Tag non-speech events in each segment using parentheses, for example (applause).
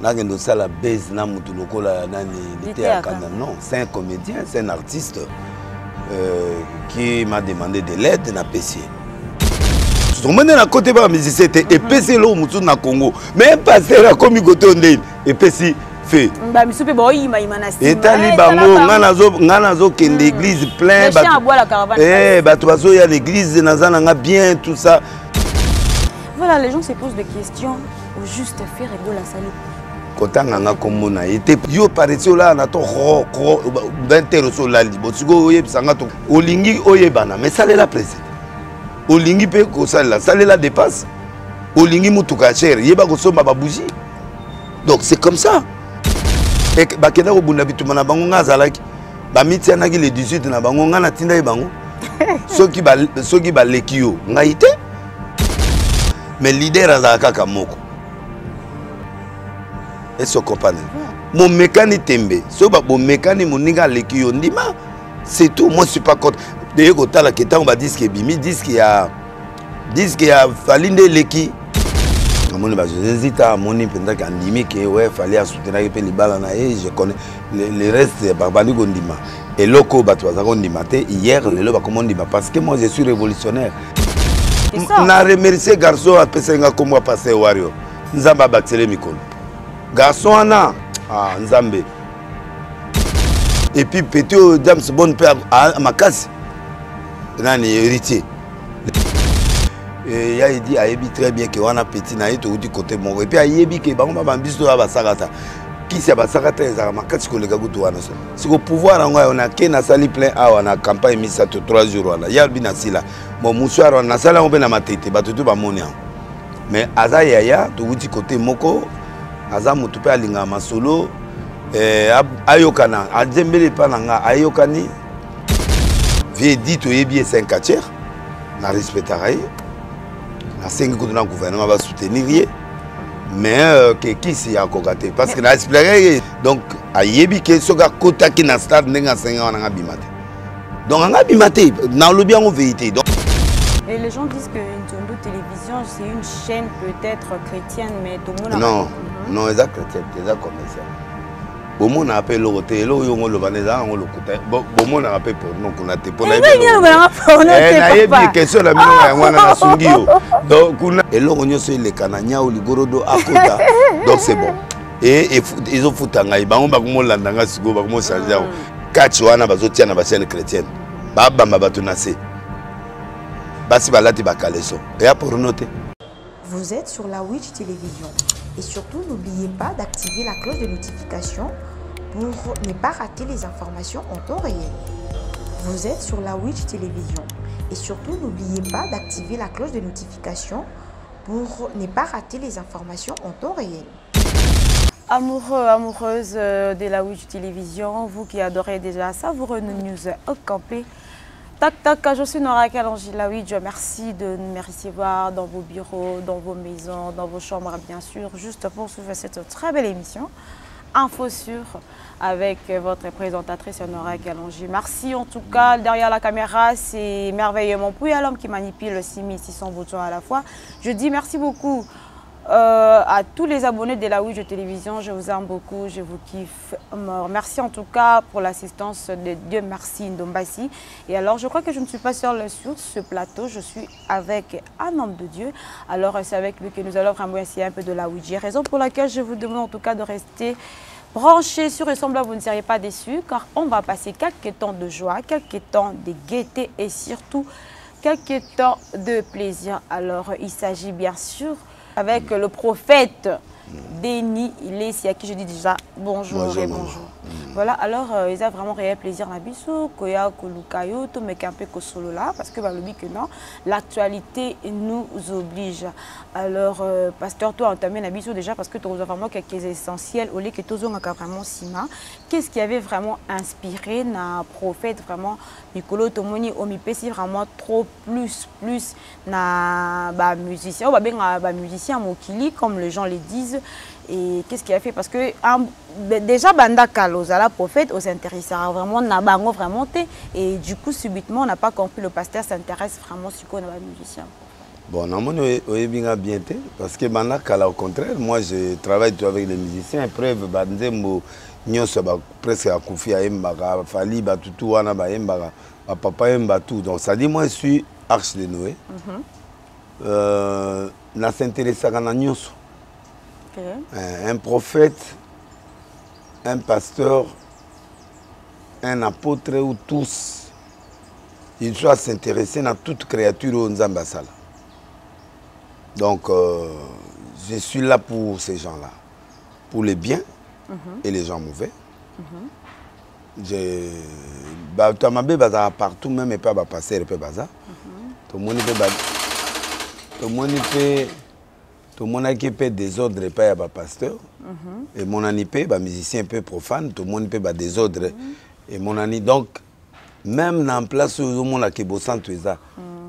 nakende osala base na lokola nani non c'est un comédien c'est un artiste euh, qui m'a demandé de l'aide napesi ye tomoni na kote baka musicien te epesi eloko mosusu na congo. Mais paster akomi kote ondeni epesi fe bamisu mpe baoyimayima na etali bango nga nazokende église plein bato bazoya l'église naza nanga bien tout ça. Voilà les gens se posent des questions au juste faire ebola sali kotanga nga kombo na ye. Te yo pareti olala na to roko vintere so olali. Bosiko oyebisanga to. Olingi oyebana mais salela président olingi mpe kosalela salela dépasse. Olingi motuka ya chere yeba kosomba babugi donc c'est comme ça. Bakenda kobunda bituma na bango nga azalaki. Bamitianaki le 18 na bango nga natindaki bango. (laughs) Soki baleki yo ngai te. Mais leader azala kaka moko ese okomprendre momekani tembe. Soki bomekani moninga aleki yo ndima c'est tout. Moi suis pas contre. Deye kotalaka ntango badiske ebimi diske ya diske ya fali nde eleki amoni bazozezi ta amoni mpenzaki andimi ke we fali asutenaki mpe libala na ye je connais. Le, le reste babandi kondima eloko oyo bato baza kondima te hier lelo bakoma ondima parce que moi je suis révolutionnaire. Na remercie garçon apesaki nga kombo apase wario. Nzambe abakisele mikolo garçon wana ah, nzambe. Epuis peti oyo james bon mpe makasi. Nani héritier. Ya edi ayebi très bien ke wana petit na ye touti kote moko epuis ayebi ke bango babambiso oyo basakata kisi ya basakata ezalaka makasi koleka kutu wana so. Siko pouvoir yango ayo nake nasali plein awa na campagne misato 3 jours wana. Yabi nasila. Bon mosoir wana nasali yango mpe na matete bato to bamoni yango. Mais aza yaya touti kote moko aza motu mpe alingaka masolo eh, ayokana. Azembeli epa na nga ayokani. Vie di toyebi ye 5 atiere na respectaka ye. Nasengi kutu na gouvernement basoutenir ye. Mais euh, ke kisi akoka te. Parce que na explike ye. Donc ayebi ke soki akotaki na stade ndenge asengi wana anga bima te. Donc anga bima te nalobi yango vérité. Et les gens disent que Ntondo Télévision, c'est une chaîne peut-être chrétienne, mais tout le monde Non, mm -hmm. Non, eza chrétienne, eza commercial. bomonaka mpe eloko te eloko yo ngo oloba na ezaka ngo lokuta bomonaka mpe porno kuna te nayebi question na bino yango wana nasungi yo. (laughs) Donc kuna eloko nyonso eleka na nyau ligorodo akota donc c'est bon. Ezofuta ngai bango bakomolanda nga sikoyo bakomochange yango kati wana bazotia na bachaine chrétienne. Babamba bato na se basi balati bakaleso eya porno te Vous êtes sur la Witch Télévision et surtout n'oubliez pas d'activer la cloche de notification pour ne pas rater les informations en temps réel. Vous êtes sur la Witch Télévision et surtout n'oubliez pas d'activer la cloche de notification pour ne pas rater les informations en temps réel. Amoureux, amoureuses de la Witch Télévision, vous qui adorez déjà savoureux nos news au campé, Tac, tac, je suis Nora Kalangila. Oui, merci de me recevoir dans vos bureaux, dans vos maisons, dans vos chambres, bien sûr, juste pour suivre cette très belle émission. Info sur avec votre présentatrice Nora Kalongi. Merci en tout cas. Derrière la caméra, c'est merveilleusement Pouy à l'homme qui manipule 6600 boutons à la fois. Je dis merci beaucoup euh, à tous les abonnés de la Ouija Télévision, je vous aime beaucoup, je vous kiffe. Merci en tout cas pour l'assistance de Dieu merci Ndombasi. Et alors, je crois que je ne suis pas seule sur ce plateau, je suis avec un homme de Dieu. Alors, c'est avec lui que nous allons vraiment essayer un peu de la Ouija. Raison pour laquelle je vous demande en tout cas de rester branchés sur Ressemble, vous ne seriez pas déçus, car on va passer quelques temps de joie, quelques temps de gaieté et surtout quelques temps de plaisir. Alors, il s'agit bien sûr avec le prophète Denis Ilessi, à qui je dis déjà bonjour, bonjour et bonjour. Mmh. Voilà, alors euh, ils ont vraiment réel plaisir na biso, koya kolukayo, to mekampe kosolo là, parce que bah, que non, l'actualité nous oblige. Alors, euh, pasteur, toi, entamé na biso déjà, parce que tu as vraiment quelques essentiels, au lieu que vraiment sima. Qu'est-ce qui avait vraiment inspiré na prophète, vraiment, Nicolo Tomoni, Omipesi, vraiment trop plus, plus na bah, musicien, bah, bah, musicien Mokili, comme les gens le disent. Et qu'est-ce qu'il a fait? Parce que un, déjà, Banda Kalozala, prophète, on s'intéressera vraiment, na bango vraiment. Et du coup, subitement, on n'a pas compris, le pasteur s'intéresse vraiment sur quoi on musicien. Bon, namoni oyebinga bien te parce que banda kala au contraire moi je travaille tout avec les musiciens preuve banzembo nyonso presque akufi ayembaka fali batutu wana bayembaka bapapa yemba tout donc ça dit moi je suis arche de noé mm -hmm. euh, na nyonso okay. euh, un prophète un pasteur un apôtre ou tous il doit s'intéresser à toute créature oyo nzambe asala donc euh, je suis là pour ces gens là pour les biens mm -hmm. et les gens mauvais mm -hmm. ya mabe bazalaka partout même bapastere mpe baza tomoni mpe tomoni mpe tomonaki mpe désordre epai ya bapasteur emonani mpe bamusicien mpe profane tomoni mpe badésordre emonani donc même na place oyo ozomonaka ebosanto eza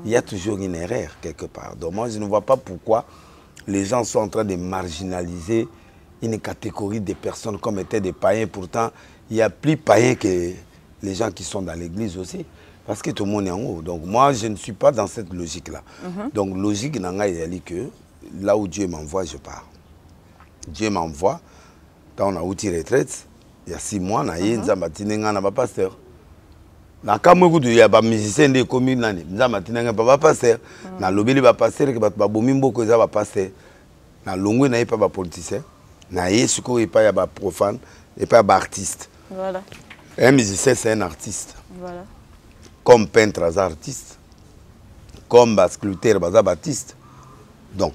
il y a toujours une erreur quelque part. Donc moi je ne vois pas pourquoi les gens sont en train de marginaliser une catégorie de personnes comme étaient des païens. Pourtant il y a plus païens que les gens qui sont dans l'église aussi parce que tout le monde est en haut. Donc moi je ne suis pas dans cette logique là mm -hmm. donc logique nanga ezali que là où Dieu m'envoie je pars. Dieu m'envoie. Ntango nauti retraite ya six mois na ye nzambe atindi ngai na bapasteur. Na kamwe kutu ya bamusicien nde ekomi nani nzambe atindi ngai pa bapasteur. Nalobeli bapasteur ke bato babomi mboko eza bapasteur nalongwe na ye mpa bapoliticien na ye sikoyo epai ya baprofane epai ya baartiste Voilà. un musicien c'est un artiste. Voilà. comme peintre aza artiste. Comme basculpteur baza baartiste donc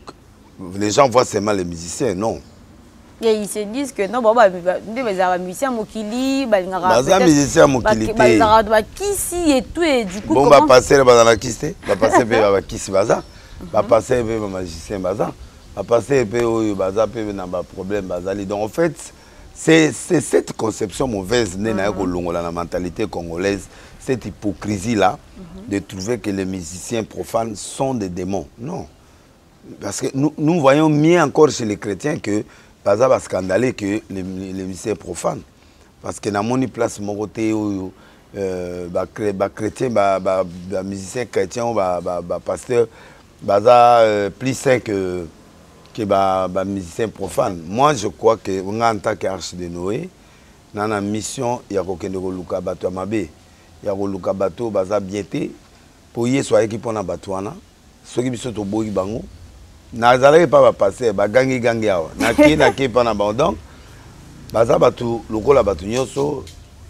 les gens voient seulement les musiciens non Et ils se disent que non, bon, bah, bah, nde bazalaka musicien mokili balingaka baza peut-être- musicien mokili bazalaka bakisi et tout et du coup bon comment bapastere bazalakisi te bapastere mpe bakisi baza bapastere mpe bamagicien baza bapastere mpe oyo baza mpe na baproblème bazali donc en fait c'est cette conception mauvaise naye kolongola na mentalité congolaise cette hypocrisie là de trouver que les musiciens profanes sont des démons non parce que nous, nous voyons mieux encore chez les chrétiens que que les, musiciens profanes. Parce que namoni place moko te oyo euh, bachrétien bamusicien chrétien bapasteur baza euh, plus sain que, que bamusicien profane. Moi je crois que nga en tant que arche de noé na na mission ya kokende koluka bato ya mabe ya koluka bato baza bien te mpo yesu ayeki mpona bato wana soki biso toboyi bango nazalaki mpa bapaster bagangigangi awa. Nakei nakei mpa na (laughs) bango donc baza bato lokola bato nyonso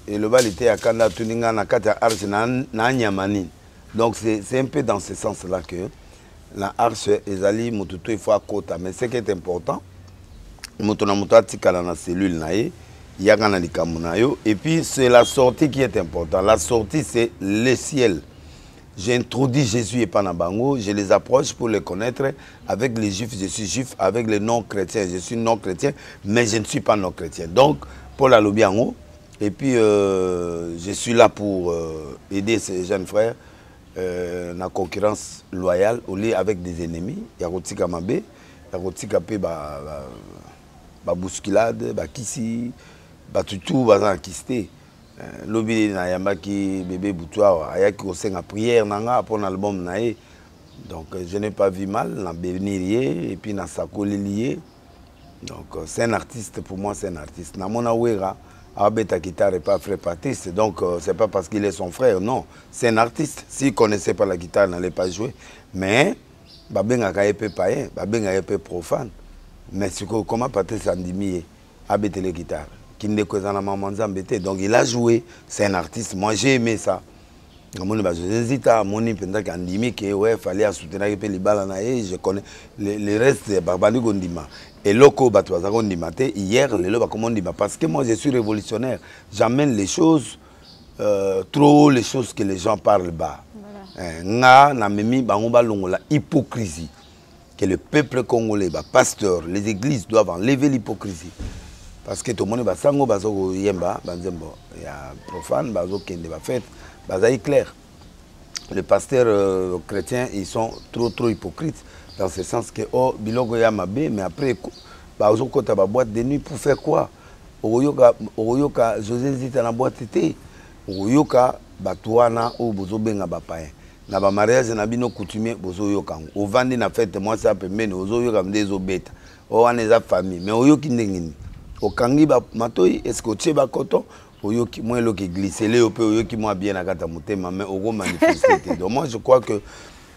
elobali te ya kanda atuni ngai na kati ya arche nanyama nini donc c'est c'est un peu dans ce sens là que na arche ezali moto to faut akota. Mais ce qui est important moto na moto atikala na cellule na ye yaka na likambo na yo. Et puis c'est la sortie qui est important la sortie c'est le ciel J'introduis Jésus et pas na bango, je les approche pour les connaître. Avec les juifs, je suis juif. Avec les non-chrétiens, je suis non-chrétien, mais je ne suis pas non-chrétien. Donc, Paul Alobi en haut. Et puis, euh, je suis là pour euh, aider ces jeunes frères euh, na concurrence loyale au lieu avec des ennemis. Il y a Rotika Mabe, il y a Rotika Pe ba, ba, ba bousculade, ba Euh, lobi nayambaki bébé butu awa ayaki kosenga prière na nga mpo na album na donc euh, je n'ai pas vu mal na bénir ye et puis nasakoleli ye. Donc euh, c'est un artiste pour moi c'est un artiste. Namona wera abeta guitare pas frère Patrice donc c'est pas parce qu'il est son frère non. C'est un artiste. S'il connaissait pas la guitare n'allait pas jouer. Mais babengaka ye mpe payen babengaka ye mpe profane. Mais sikoyo comment Patrice andimi ye abetele guitare? Kindeko eza na mama nzambe te. Donc il a joué. C'est un artiste. Moi j'ai aimé ça. Amoni bazose nzita amoni mpenzaki andimi ke ouais fallait libala na ye. Je connais le, le reste babandi kondima eloko oyo bato te hier lelo bakoma ondima parce que moi je suis révolutionnaire. J'amène les choses euh, trop les choses que les gens parlent bas. Eh, nga namemi bango balongola hypocrisie. Que le peuple congolais bapasteur les églises doivent enlever l'hypocrisie parce que tomoni basango baza koyemba banzembo ya profane bazokende bafete bazali clair. Les pasteurs euh, chrétiens ils sont trop trop hypocrites. Dans ce sens que oh biloko ya mabe mais après bazokota baboîte de nuit pour faire quoi? Okoyoka okoyoka josé nzita na boîte te okoyoka bato wana na bamariage na bino coutumier bozoyoka yango ovandi na fete mwasi ya pembeni ozoyoka nde ezobeta o wana eza famille. Mais oyoki ndenge okangi bamatoi estce otie bakoton oyoki mwa eloko eglisele yo mpe oyoki mwa bien na kati ya motema mais okomanifeste te. Donc moi je crois que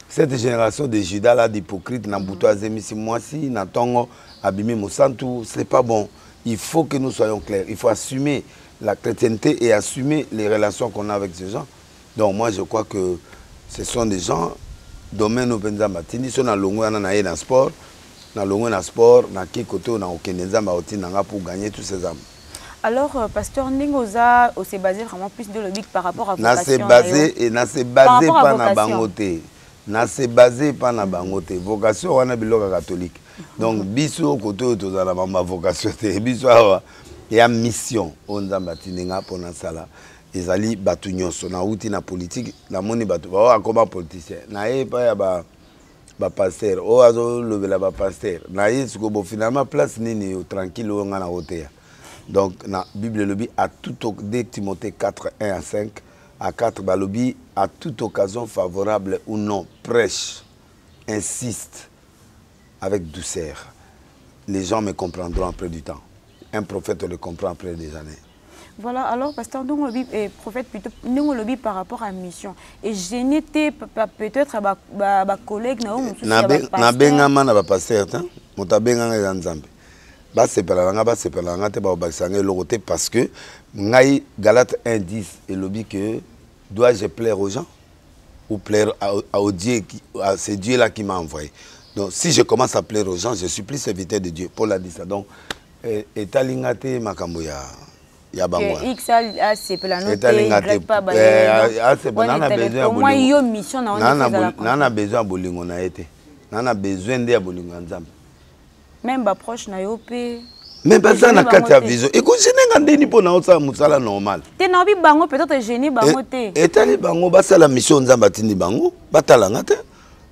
cette génération de judas là d'hypocrite na butu azemisi mwasi na ntongo abimi mosantu c'est pas bon. Il faut que nous soyons clairs. Il faut assumer la chrétienté et assumer les relations qu'on a avec ces gens. Donc moi je crois que ce sont des gens domaine oyo mpe nzambe atindi so nalongwe wana na ye na sport na sport na nzambe nga pour gagner tous ces âmes Alors, euh, pasteur Ndingoza, on s'est basé vraiment plus de logique par rapport à na se vocation. base e na se base rapport à mpa na vocation. bango te na na bango te vocation wana biloko ya catholique. Donc (laughs) biso kote oyo tozala na bamba vocation te. (laughs) Biso awa ya mission oyo nzambe atindi nga mpo nasala ezali bato nyonso. Nauti na politike namoni bato bao akoma politicien. Na ye epai ya ba bapaster oyo azolobela bapaster na ye sikoyo bo finalement place nini tranquille oyo nga na koteya donc na bible elobi à tout o- de timothée 4 1 à 5 à 4 balobi à toute occasion favorable ou non prêche insiste avec douceur. Les gens me comprendront après du temps. Un prophète le comprend après des années Voilà, alors, pasteur Ndongolobi, et prophète plutôt, Ndongolobi par rapport à la mission. Et je n'étais pas- peut-être à ma collègue, Nabe- nabengama na bapaster te moto abenganga eza nzambe. Basepela na nga basepela na nga te baobakisa nga eloko te parce que ngai galate 1 10 elobi que dois-je plaire aux gens? Ou plaire à, à, au Dieu qui, à ce Dieu là qui m'a envoyé? Donc si je commence à plaire aux gens je suis plus serviteur de Dieu. Paul a dit ça. Donc eh, etalinga te makambo ya ya bangoyanana eh, besoin ya bolingo. na ye te. Nana besoin nde ya bolingo ya nzambe. Même baproche na yo mpe. Mais baza na kati ya vision. Ekogenenga ndeni mpo na osala mosala normal. Te naobi bango peut-être geni bango eh, te. etali bango basala mission nzambe atindi bango batalanga te.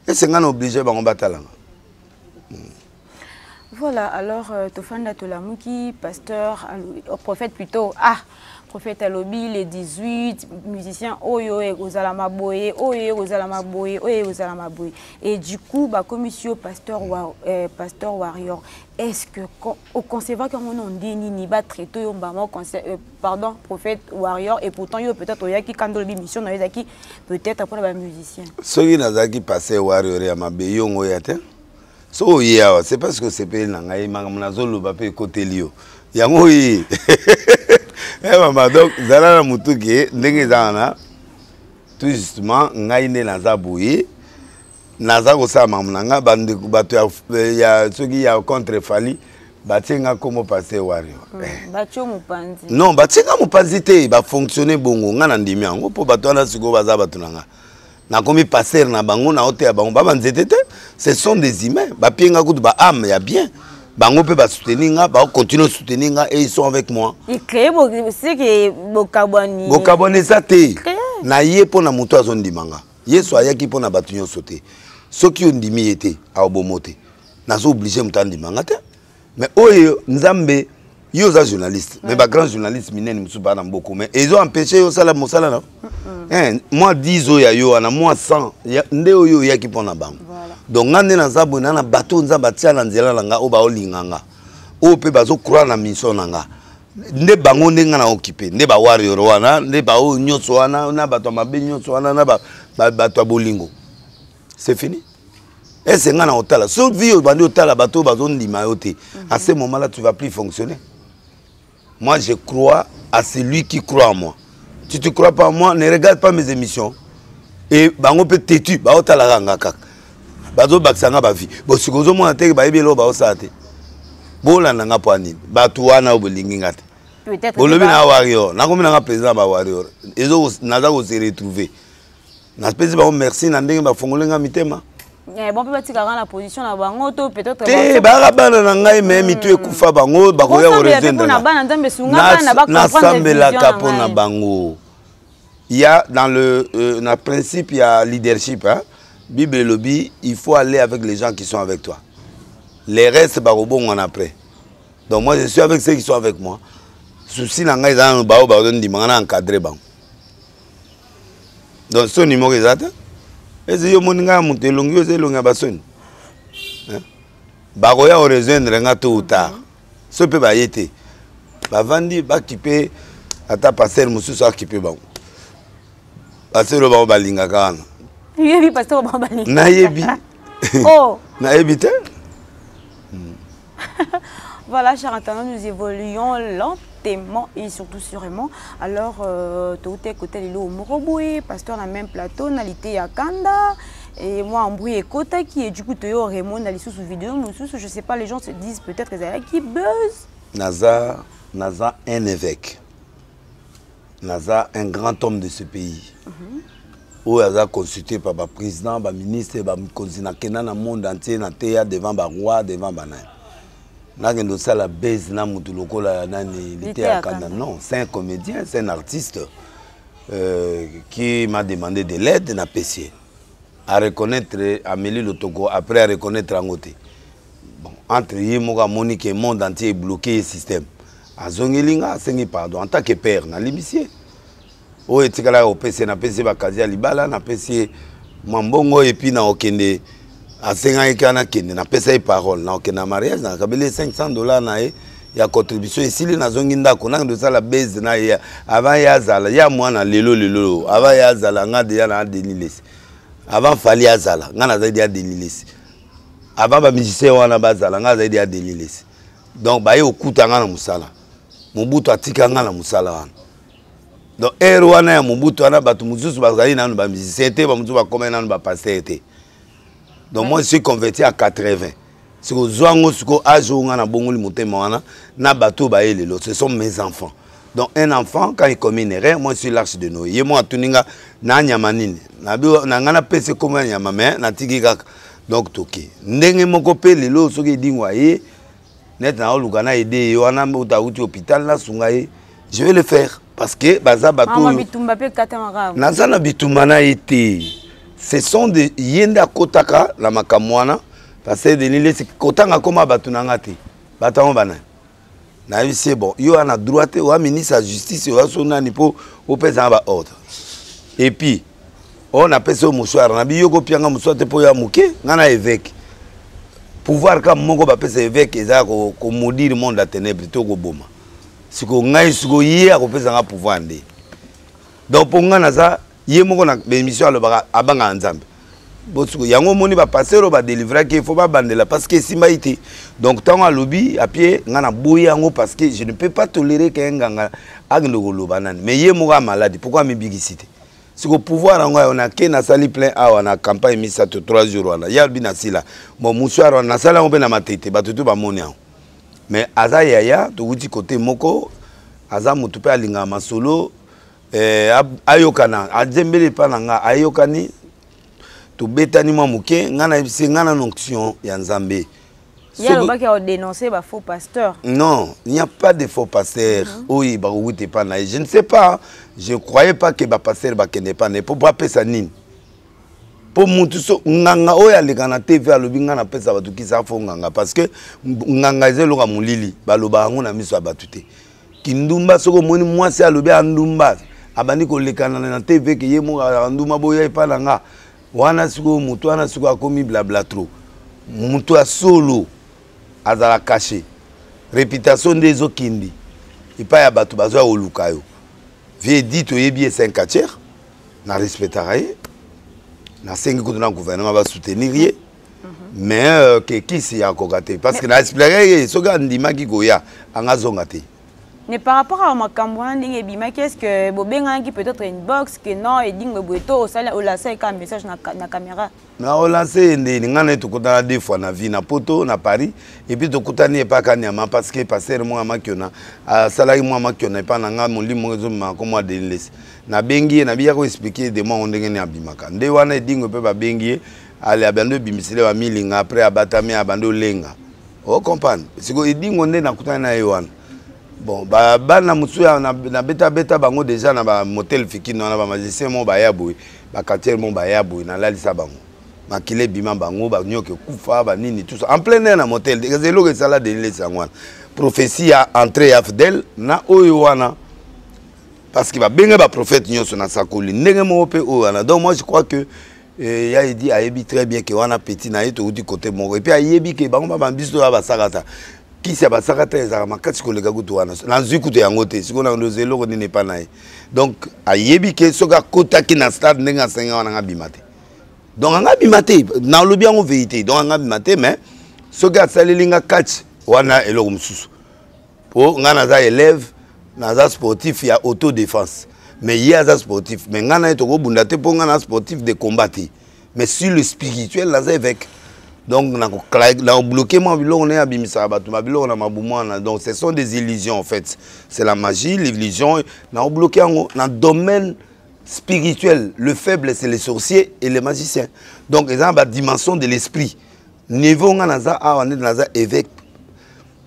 Esenga na oblige bango batalanga. Hmm. Voilà, alors euh, Tofanda Tolamuki, pasteur, euh, prophète plutôt, ah, prophète Alobi, les 18 musiciens, oyo Ozalama Boye, oyo Ozalama Boye, oyo Ozalama Boye. Et du coup, bah, commission pasteur, wa- euh, pasteur Warrior, est-ce que au concevoir comme on dit ni ba traité yo mbama conce- euh, pardon prophète warrior et pourtant yo peut-être oyaki quand lobi mission na yaki peut-être après ba musicien. Soki nazalaki passe warrior ya mabe yongo oya te? So oye awa c'est parce que sepeli na ngai makambo nazoloba mpe ekoteli yo. Yango oye (laughs) Eh, mama donc zala na motuki ndenge eza wana tout justement ngai nde naza boye naza kosala makambo na ngai bandeko bato ya- soki ya contre fali batie nga nkombo Eh. batio mopanzi. Non batie nga mopanzi te bafonctionne bongo nga na ndimi yango mpo bato wana sikoyo baza bato na nga nakomi paster na bango na oteya bango. Ba banzete te ce sont des humains. Bapie nga kutu baame ya bien. Bango mpe basoutenir nga baocontinue soutenir nga et ils sont avec moi. Bokabwani eza te. Créé. na ye mpo na moto azondima nga. Yesu ayaki mpo na bato nyonso te. Soki ondimi ye te aobomo te. Nazo oblige moto andima nga te. Mais oyo nzambe yo oza journaliste. Mais bagrand journaliste minene mosusu baa na mboka mais ezo empêche yo osala mosala na Eh, mwa 10 oyo ya yo wana mwa 100 ya- nde oyo oyaki mpo na bango. Donc nga nde naza boye na na bato nzambe atia na nzela na nga oyo baolinga nga oyo mpe bazokroire na mission na nga. Nde bango nde nga na okipe nde bawarior wana nde baoyo nyonso wana na bato ya mabe nyonso wana na ba- ba- bato ya bolingo. C'est fini? Ese nga na otala? So vi oyo bandi otala bato oyo bazondima yo te. À ce moment là tu vas plus fonctionner moi je crois à celui qui croit en moi. Tu te crois pas en moi ne regarde pas mes émissions. E bango mpe tetu baotalaka nga kaka bazobakisa nga bavi bosika ozomona teke bayebi eloko baosala te. Bolanda nga mpo anini. Bato wana oyo bolingi nga te. Peut-être olobi ba- na warrior. Nakomi nanga président ya bawarrior ezo naza kose retrouve napesi bango merci na ndenge bafongoli nga mitema Te baka bana na ngai me mitu ekufa bango bakoya mpona bango. Ya dans le euh, na principe ya leadership hein? bible elobi il faut aller avec les gens qui sont avec toi. Les restes bakobongwana après. Donc moi je suis avec ceux qui sont avec moi. Souci na ngai eza nano bao bazondimanga na encadre bango. Donc so nimoko eza te? Eze yo moni ngai ya moto elongi yo eza elongi ya basoni. Bakoya korejoindre nga to utard so mpe baye te. Bavandi bakipe ata paster mosusu akipe bango. Paster oyo bango balingaka wana. Nayebi. (laughs) Oh. (laughs) Nayebi te? (laughs) Voilà, chers internautes, nous évoluons lentement et surtout sûrement. Alors, euh, tout est côté de l'eau Moroboui, pasteur dans le même plateau, nalité à Kanda. Et moi, en bruit et Kota qui est du coup, tu es au Raymond, dans les sous vidéo, sous, je sais pas, les gens se disent peut-être que c'est qui buzz. naza naza un évêque naza un grand homme de ce pays oyo aza consulté par baprésident baministre bakonzi nakenda na monde entier nateya devant baroi devant banani nakende osala base na motu lokola nani liteya kanda. Non c'est un comédien c'est un artiste euh, qui m'a demandé de l'aide napesi ye à reconnaître ameli lotoko après à reconnaître yango te bon, entre ye moko amoni ke monde entier ebloqué ye système. Azongeli nga asengi pardon. En tant que père nalimbisi ye oyo etikalaka kopesa ye napesi ye bakazi ya libala napesi ye mwa mbongo oyo epuis na okende asengaki kaka nakende napesa ye parole. Na okende na mariage nakabeli ye 500 dollar na ye ya contribution. Esili nazongi ndako nakende osala base na ye avant ye azala ya mwana lelo lelo. Avant ye azala nga deya na adeni lesi avant fali azala nga nazali deya deni lesi avant bamusicien wana bazala nga azali deya deni lesi donc baye okuta nga na mosala. Mobutu atika nga na mosala wana. Donc ere wana ya mobutu wana bato mosusu bazali nanu bamusicien te bamosusu bakomai nanu bapaster te donc moi je suis converti à 80 siko zwango siko age oyo nga na bongoli motema wana na bato oyo baye lelo ce sont mes enfants. Donc un enfant quand il commet une erreur moi je suis l'arche de noé. Ye mo atuni nga na nini. Napesi ya nyama me natiki kaka. Donc toke ndenge moko mpe lelo soki edingwa ye neti naoluka na ede ye wana uta auti hôpital nasunga ye je vais le faire. Parce que baza bato naza na bitumba na ye te ce sont de ye nde akotaka na makambo wana parce que denis lesi kotanga koma bato na nga te bato yango banani nayebisi ye bon. Yo wana droit te oya ministre ya justice oya so nani mpo opesanga baordre et puis oyo napesi oyo mosoire nabi yo kopianga mosoire te mpo oya moke ngai na évêque. Pouvoir ka moko bapesa évêque eza komodire monde ya ténèbre to koboma siko ngai siko ye akopesanga pouvoir nde. Donc mpo ngai naza ye moko na bémission alobaka abangaka nzambe. Bosiko yango omoni bapaster oyo badelivraki fo babandela parce que esimba ye te donc ntango alobi apie ngai naboyi yango parce que je ne peux pas tolérer ke nganga akende koloba nani. Mais ye moko amaladi pourquoi amibikisi te? Siko pouvoir yango ayo nake nasali plein awa na campagne misato 3 jours wana. Ye alobi nasila bon mosoir wana nasali yango mpe na matete bato to bamoni yango. Mais aza yaya towuti kote moko aza motu mpe alingaka masolo ayokana azembeli epa na nga ayokani tobetani mwa moke ngai nayebisi ngai na nonction ya nzambe. Ye alobaki aodénoncer ba faux pasteur. non il n'y a pas de faux pasteur. Oyo bakowuta epa na ye je ne sais pas je croyais pas ke bapasteur bakende epa na ye mpo bapesa nini? Mpo mutu so nganga oyo aleka na tv alobi ngai napesa bato kisaka fo nganga. Parce que nganga eza eloko ya molili baloba yango na miso ya bato te kindumba soki omoni mwasi alobi andumba abandi kolekana na tv ke ye moko andumba boya epa na nga. Wana sikoyo motu wana sikoyo akomi blabla tro motu ya solo azala kashe réputation nde ezokindi epai ya bato bazwa koluka yo. Vie di toyebi ye saint katiere na respectaka ye. Nasengi kutu na gouvernement basoutenir ye. Mais euh, ke kisi akoka te. Parce que na explike ye soki andimaki koya anga azonga te Mais par rapport à makambo wana ndenge ebimaki est ce que bobenganaki peut-être une box que non edingo boye to osali olasa eka message na, na caméra? Na olance ndeni ngai na ye tokutana deux fois na vie na poto na paris epuis tokutani epa kanyama parce que paster moko ya makiona asalaki mwa makiona epa na ngai molimo moko ezomemaka mwa denilesi nabengi ye nabiyaka koexplike ye demo yango ndenge nini abimaka. Nde wana edingo mpe babengi ye ale abandi obimisile bamilinga apres abatami abandi olenga. Ocomprendre siko edingo nde nakutani na ye wana bon ba- bana mosusu ya- na na betabeta bango déjà na bamotel fikini wana bamagicien mo baya boye. Bakartiere mo baya boye nalalisa bango. Makila ebima bango banyoka ekufa banini tout ça. En plein air na motel. Eza eloko esala denilesi yango wana prophétie ya entré ya fidèle na oyo wana. Parce que babenge baprophète nyonso na sakoli. Ndenge moko mpe oyo wana. Donc moi je crois que eh, ya edi ayebi très bien ke wana petit na ye touti côté moko. Epuis ayebi ke bango babambiso oyo basakata kisi ya basakata ezalaka makasi koleka kutu wana. Nazwi kutu yango te sikoyo naoza eloko nini epa na ye. Donc ayebi ke soki akotaki na stade ndenge asenga wana anga bima te. Donc anga bima te nalobi yango vérité. Donc anga bima te mais soki asaleli nga kati wana eloko mosusu. Mpo ngai naza élève naza sportif ya autodéfense. Mais ye aza sportif. Mais ngai na ye tokobunda te mpo ngai na sportif de combat te. Mais sur le spirituel naza évêque donc nakobloke mwa biloko nde abimisaka bato babiloko na mabumu wana. Donc ce sont des illusions en fait. C'est la magie l'illusion nakobloke yango. Na domaine spirituel le faible c'est les sorciers et les magiciens. Donc eza na badimension de l'esprit. Niveau nga naza awa nde naza évêque.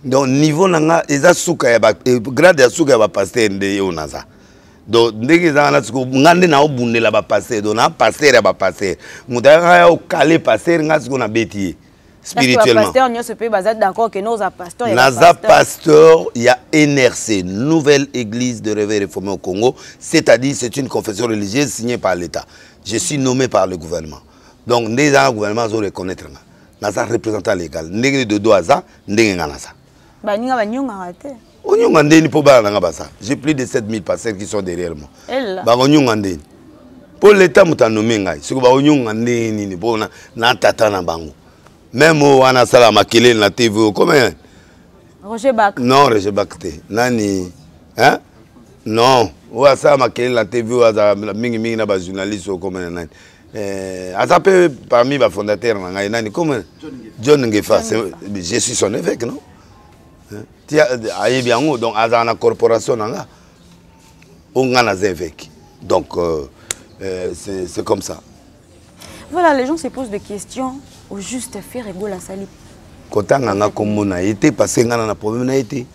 Donc niveau na nga eza suka ya grade ya suka ya bapaster nde yo naza donc ndenge eza wana sikoyo nga nde naobundela bapaster donc naa paster ya bapaster moto ayaka ya okale paster nga sikoyo nabeti ye spirituellement. naza pasteur. ya nrc nouvelle église de réveil réformé au congo. C'est-à-dire c'est une confession religieuse signée par l'état. Je suis nommé par le gouvernement. Donc nde eza na gouvernement azoreconnaître nga naza. Représentant légal ndenge dodo aza ndenge nga naza. Baninga banyongaka te onyonga ndeni mpo bana nanga basa j'ai plus de 7000 pasteurs qui sont derrière moi. Bakonyonga ndeni? Mpo leta moto anome ngai soki bakonyonga ndenge nini mpo na tata na bango. Même oyo wana asala makelele na tv roger bak. Non roger bak te. Nani? Hein? non. Oyo asala makelele na tv oyo azala mingimingi na bajournaliste oyo komena nani. Eh, aza mpe parmi bafondateur na ngai nani? Comme john ngefa. Je suis son évêque non? Ayebi yango donc azala na corporation na nga o nga naza évêque. Donc euh, euh, c'est comme ça. Voilà les gens se posent des questions au juste faire ego la sali kotanga nga kombo na ye te parce que nga na na problème na ye te.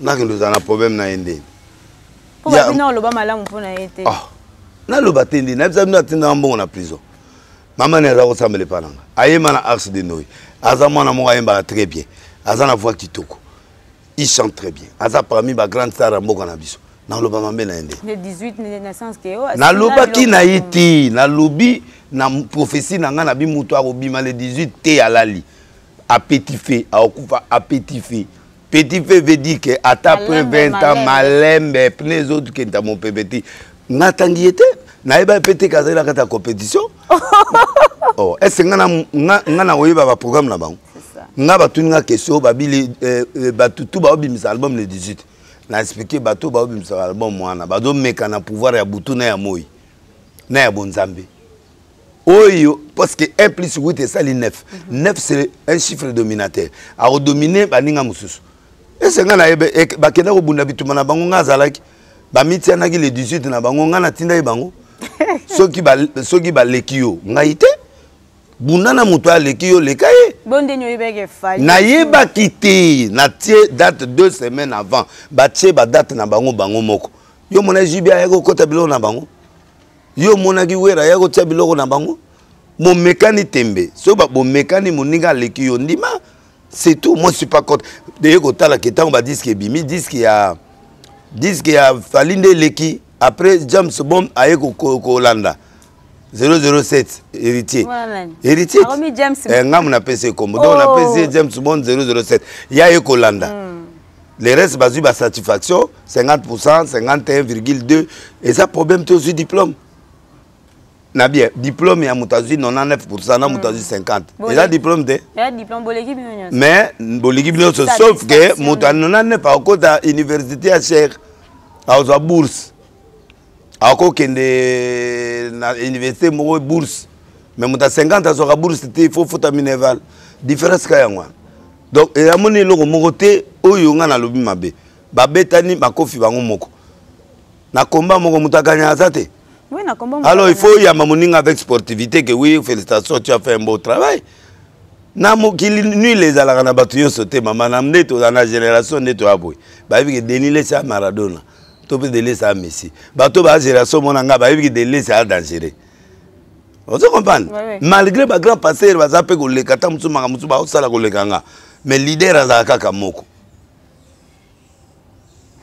Nakende ozala na problème na ye ndeni babina oloba malamu mpo na ye te. Naloba te ndeni nayebisa bino atindaka mbongo na prison. Mama ne aza kosambela epa nanga. Ayemba na arche de noy aza mwana moko ayembaka très bien aza na voix kitoko. Il chante très bien. Aza parmi bagrande star ya mboka na biso. Naloba mabe na ye nde nalobaki na ye te nalobi na prophétie na ngai na bimutu akobima le 18 te alali. Apeti fe akokufa apeti fe petit fe veut dire ke ata après 20 ans malembe. pne ezokenda mopepe te nga atangi ye te nayeba mpe te kati ya compétition. (laughs) Oh, ese nga na koyeba baprogramme na bango? Nga batuni nga question babili bato tu baobimisa album le 18 na explike bato baobimisaka album wana bazomeka na pouvoir ya butu na ya moi na ya bonzambe. Oyo parce que 1 plus 8 esali 9 9 c'est un chiffre dominateur. Akodomine baninga mosusu. Ese nga nayebe bakenda kobunda bituma na bango nga azalaki. Bamitianaki le 18 na bango nga natindaki bango. (laughs) Soki baleki yo ngai te bunda na moto aleki yo leka ye. Nayebaki te natie date deux semaines avant. Batie badate na bango bango moko. Yo mona jibi ayaki kokɔta biloko na bango. Yo omonaki wera ayaki kotia biloko na bango. Bomekani tembe. So bomekani moninga aleki yo. Ndima c'est tout. Moi suis pas contre. Deye kotalaka ntango badiske ebimi diske ya diske ya fali nde eleki après james bom aye kolanda 007 héritier. Héritier. Eh, ngamu napesi ekombo. Donc napesi ye james bond 007 ya ye kolanda. Mm. le reste bazwi basatisfaction 50% 51,2 eza problème te ozwi diplôme. Na bien diplôme ya moto azwi 99 na moto azwi 50 eza diplôme te mais boleki bino nyonso sauf ke moto ya 99 akokota université ya cher akozwa bourse akokende na université moko bourse. Mais moto ya 50 azwaka bourse te ifo fota minerval différence ka yango wana donc eyamoni eloko moko te oyo nga nalobi mabe. Babetani bakofi bango moko. Na komba moko moto aganya aza te? Oui, alors il faut yamba moninga avec sportivité que oui félicitations tu as fait un beau travail. Na mokili nule ezalaka na bato nyonso te mama na nde toza na génération nde toya boye. Bayebi ke denilesi ya maradona to mpe delesi ya messi bato baya génération mona nga bayebi ke delesi ya dangereux. Ozo comprendre? Malgré bagrand passer baza mpe koleka ta mosusu maka mosusu baosala koleka nga. Mais leader azala kaka moko.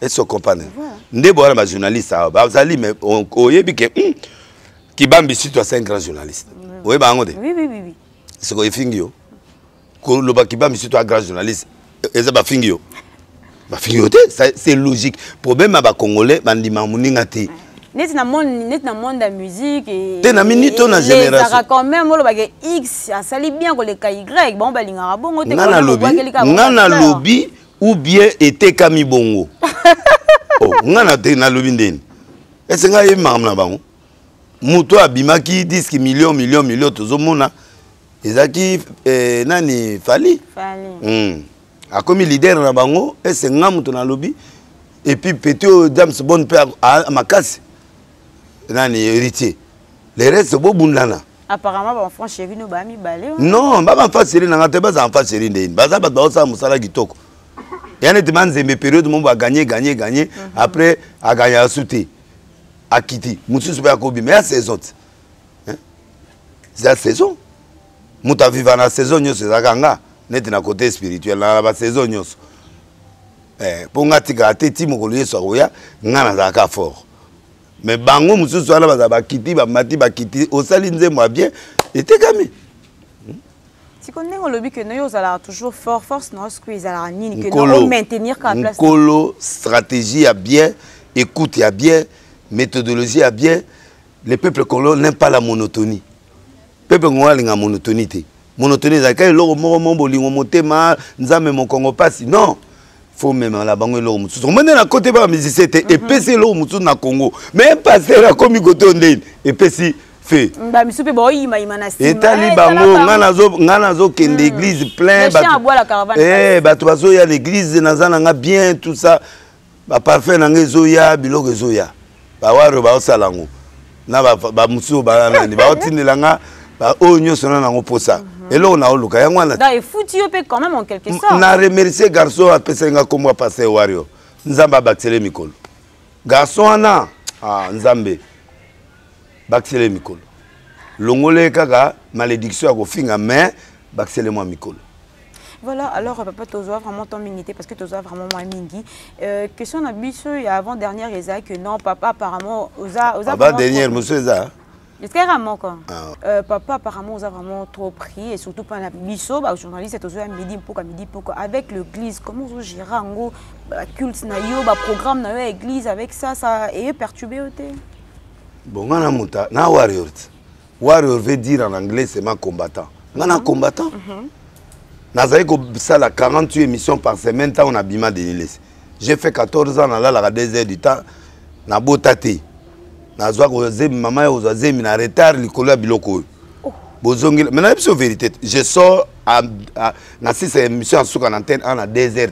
Ese comprendre nde bowana bajournaliste awa bazali mais oyebi ke hmm, kibambi sito asa un grand journaliste oyeba yango te Oui, oui, oui, oui. siko efingi yo? Koloba kibambi sito a grand journaliste eza bafingi yo bafingi yo te Ça, c'est logique problème ya bacongolais bandima moninga te neti na monde neti na monde ya musique et- Te na minute to na et- génération. ezalaka quand même olobaka x asali bien koleka y bango balingaka bongo te nga koleka nalobi kobwakeli kaka nga bongo fleur. nalobi ou bien etekami bongo (laughs) oh, nga na te nalobi ndeni ese ngai ye makambo na bango moto abimaki diske million million million tozomona ezalaki eh, nani fali Fali. mm. Akomi leader na bango ese nga moto nalobi epuis peti oyo james bon mpe makasi nani héritier. Le reste bobundana. Apparemment baenfant chéri no baya mibale non bamamfa série na nga te baza mfa série ndeni baza bato baosala mosala kitoko. Ya neti banzembe période mo aganye ganye ganye après aganya asu te akiti mosusu mpe akobima ya saison te eza saison moto aviva na saison nyonso ezalaka nga neti na côté spirituel na basaison nyonso. Eh, mpo nga tikaka te ti mokolo yesu akoya nga nazalaka fort. Mais bango mosusu wana bazala bakiti bamati bakiti osali nzembo ya bien etekami. Siko ndenge olobi ke noyo ozalaka toujours fort force na osiko ezalaka nini ke maintenir kaka place nkolo stratégie ya bien écoute ya bien méthodologie ya bien le peuple congolais n'aime pas la monotonie. Peuple congolais alinga monotonie te monotonie ezalaka eloko moko mo bolingo motema nzambe mokongo mpasi. Non! Fo memela bango eloko mosusu. Omone na kote ba bamusicien te epesi eloko mosusu na congo. Mais paster akomi kote o ndeni epesi fe. Etali Eh, bango tala nga bango. nazo- nga nazokende église plein Eh, bato bazoya na église naza nanga bien tout ça. Baparfum na nga ezoya biloko ezoya. Bawari baosala yango. Na ba- bamosusu banani (laughs) baotindela nga ba- oyo nyonso na nango mposa eloko naoluka yango wana efuti yo mpe quand même en quelque sorte. na remercie garçon apesaki nga kombo apase wario. Nzambe abakisele mikolo garçon wana ah, nzambe. Bakisele mikolo longole kaka malédiction ya kofinga mais bakisele mwa mikolo Voilà, alors papa tozwa vraiment ton minité parce que tozwa vraiment moins mingi. Euh, question biso ya avant dernière eza que non papa apparemment oza oza aba dernière mosu eza Est-ce qu'il y a vraiment quoi. Ah. euh, Papa apparemment oza vraiment trop pris et surtout pas la biso ba journaliste tozwa midi pourquoi midi pourquoi avec l'église comment vous gérez ngo ba culte na yo ba programme na yo à église avec ça ça et perturbé au bon nga na moto na warrior warrior veut dire en anglais seulement combattant. Nga na combattant nazali kosala 48 émissions par semaine ntango nabima denilesi j'ai fait 14 ans nalalaka 2 heures du temps nabota te nazwa kozemi mama yo kozwa zemi na retard likolo ya biloko oyo. Bozongela mais nayebi biso vérité je sors na sisa émission ya suka na antenne a na 2 heures.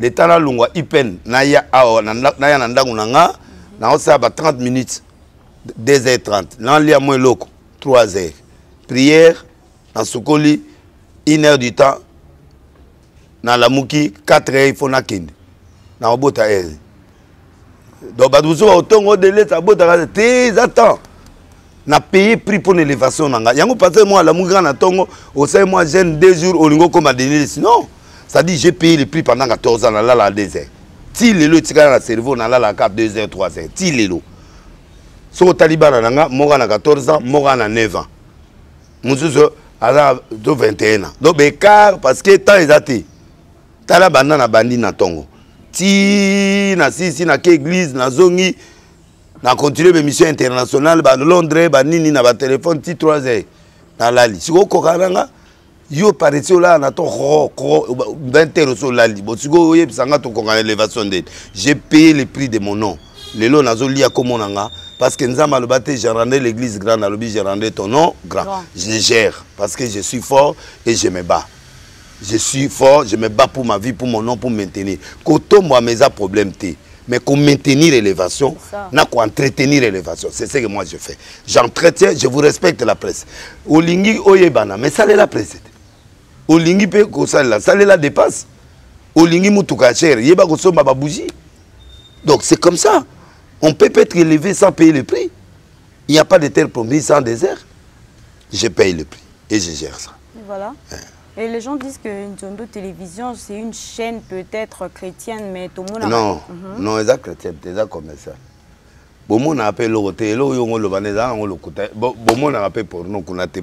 Le temps nalongwa ipen naya awa naya na ndako na nga naosala ba 30 minutes 2 heures 30 nalia mwa eloko 3 heures. Prière nasukoli 1 heure du temps nalamuki 4 heures ifo nakende naobota heure donc bato mosusu baotongo odelesa abotaka te eza temps na paye prix mpo na élévation na ngai yango parce moi alamuki kaka na ntongo osali mwa jeune deux jours olingi okóma denilesi non c'est-à-dire j'ai payé le prix pendant 14 ans nalalaka 2 heures. Ti lelo etikala na cerveau nalalaka 2 heures 3 heures. Ti lelo. Soki otali bana na nga moko na 14 ans moko na 9 ans. Mosusu aza to 21 ans. Donc bécart parce que temps eza te tala banda na bandi na ti na sisi nake église nazongi na continue bémission internationale balondres banini na batelefone ti 3 heures nalali sikoy okoka nanga yo pareti olala na to koko 20 heures oso olali bo sikoy oyebisanga tokoka na élévation ndeni j'ai payé le prix de mon nom. Lelo nazolia komo na nga parce que nzambe aloba te j'ai rendu l'église grande alobi j'ai rendu ton nom Grand. je gère parce que je suis fort et je me bats je suis fort, je me bats pour ma vie, pour mon nom, pour maintenir. Koto moi mes problème té. Mais qu'on maintenir l'élévation, ça. n'a qu'à entretenir l'élévation. C'est ce que moi je fais. J'entretiens, je vous respecte la presse. Olingi oyebana, mais ça la presse. Olingi pe ko la, ça la dépasse. Olingi mutuka cher, yeba ko somba ba bougie. Donc c'est comme ça. On peut être élevé sans payer le prix. Il n'y a pas de terre promise sans désert. Je paye le prix et je gère ça. Et Voilà. Et les gens disent que Nzondo Télévision, c'est une chaîne peut-être chrétienne, mais tout le monde a- non Mhm. non commercial eloko te eloko ezalaka lokuta bomonaka mpe porno kuna te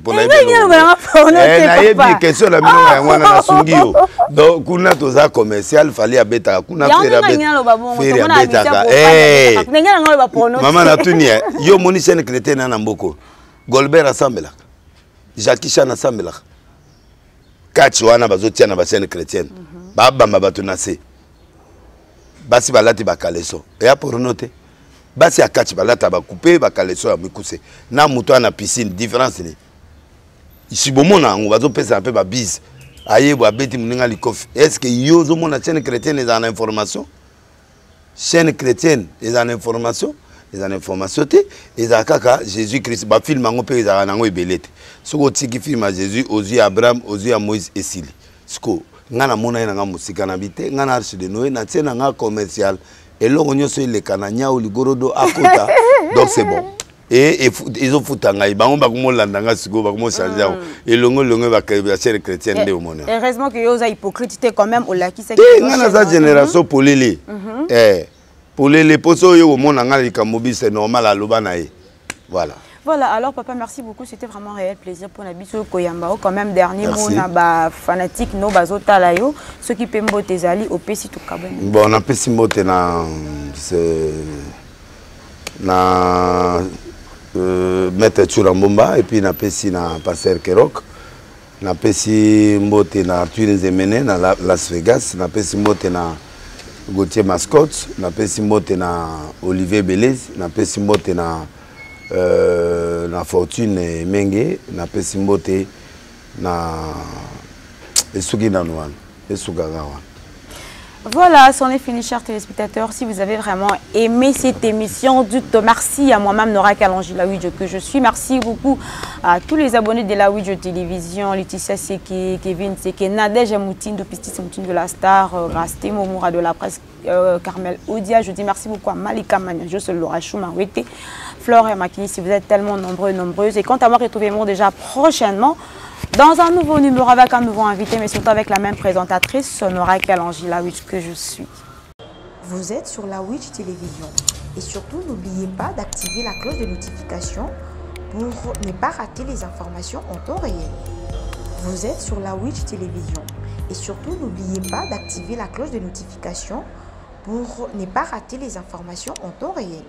question na bino yango wana nasungi yo. Kuna toza commercial fali abetaka kuna loba porno mama natuni ye yo omoni chaine chrétienne na mboko golbert asambelaka jacki chan asambelaka kati wana bazotia na bachaine chrétienne. Babamba bato na se. Basi balati bakaleso eya porno te. Basi ya kati balata bakupe bakaleso ya mikuse. Na moto ana piscine différence ni. Si bomona yango bazopesa mpe babise ayebo abeti moninga likofi. Est ce que yo ozomona chaine chrétienne ezala na information? Chaîne chrétienne eza na information eza na information te. Ezala kaka jésus christ. Bafilme yango mpe ezalaka nango ebele te. Soki otiki filme ya jésus ozwi ya abraham ozwi ya moïse esili. Siko ngai namona ye na nga mosika na bi te ngai na arche de noé natie na nga commercial. Eloko nyonso eleka na nyau ligorodo akota. (laughs) Donc c'est bon. E efu- ezofuta ngai. Bango bakomolanda nga sikoyo bakomochange yango. Elongo elongo ya chaîne chrétienne nde omona. ngai naza génération polele. Eh, polele mpo so oyo komona ngai likambo bi c'est normal aloba na ye voilà Voilà, alors papa, merci beaucoup. C'était vraiment un réel plaisir pour Nabiso Koyamba. Quand même, dernier mot, na ba fanatique, no bazota la yo. Ceux qui peuvent mbote zali, au pesi tout kabane. bon napesi mbote na na euh, maître tula mbomba epuis napesi na paster kerok napesi mbote na arthur nzemene na La- las vegas napesi mbote na gautier mascot napesi mbote na olivier belez napesi mbote na euh, na fortune menge napesi mbote na esuki nanu wana esukaka wana Voilà, c'en est fini, chers téléspectateurs. Si vous avez vraiment aimé cette émission, dites merci à moi-même, Nora Kalonji, la Ouidjo que je suis. Merci beaucoup à tous les abonnés de la Ouidjo Télévision, Laetitia Seke, Kevin Seke, Nadège Moutine, Pistis Moutine de la Star, euh, Rasté Momoura de la presse, euh, Carmel Odia. Je dis merci beaucoup à Malika Mania, José Laura Chouma, Wete, Flore et Makini, si vous êtes tellement nombreux et nombreuses. Et quant à moi, retrouvez-moi déjà prochainement dans un nouveau numéro avec un nouveau invité, mais surtout avec la même présentatrice, Sonora Kalangi, la witch que je suis. Vous êtes sur la Witch Télévision. Et surtout, n'oubliez pas d'activer la cloche de notification pour ne pas rater les informations en temps réel. Vous êtes sur la Witch Télévision. Et surtout, n'oubliez pas d'activer la cloche de notification pour ne pas rater les informations en temps réel.